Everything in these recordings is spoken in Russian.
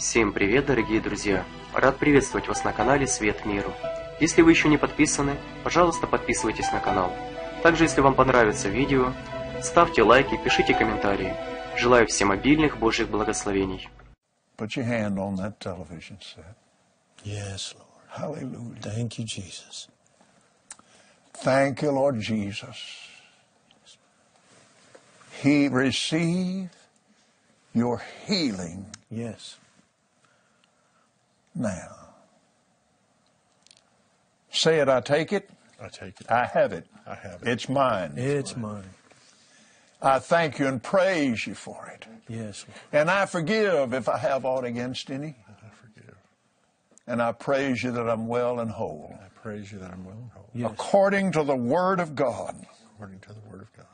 Всем привет, дорогие друзья! Рад приветствовать вас на канале Свет Миру. Если вы еще не подписаны, пожалуйста, подписывайтесь на канал. Также, если вам понравится видео, ставьте лайки, пишите комментарии. Желаю всем обильных Божьих благословений. Put your hand on that television set. Yes, Lord. Hallelujah. Thank you, Jesus. Thank you, Lord Jesus. He received your healing Yes. Now. Say it, I take it. I take it. I have it. I have it. It's mine. It's mine. I thank you and praise you for it. Yes, Lord. And I forgive if I have aught against any. I forgive. And I praise you that I'm well and whole. I praise you that I'm well and whole. Yes. According to the word of God, According to the word of God.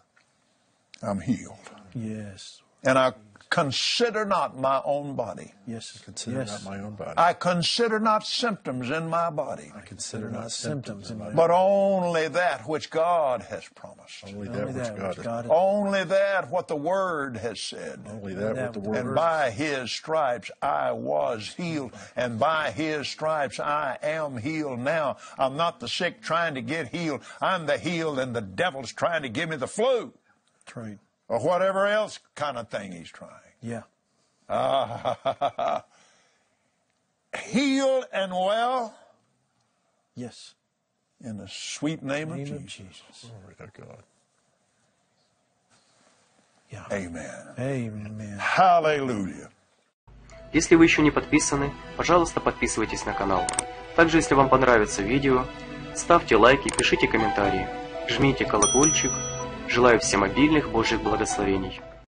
I'm healed. Yes. And I consider not my own body. Yes. I Consider yes. not my own body. I consider not symptoms in my body, I consider not not symptoms symptoms in in my my but only that which God has promised. Only Only that which God which has God has Only that what the Word has said. Only that that what the word And by His stripes I was healed, and by His stripes I am healed now. I'm not the sick trying to get healed. I'm the healed, and the devil's trying to give me the flu That's right. Or whatever else kind of thing he's trying. Yeah. Ah, healed and well Yes. in the sweet name of Name of Jesus. Jesus. Glory to God. Yeah. Amen. Amen. Hallelujah. Если вы еще не подписаны, пожалуйста, подписывайтесь на канал. Также, если вам понравится видео, ставьте лайки, пишите комментарии, жмите колокольчик. Желаю всем обильных Божьих благословений.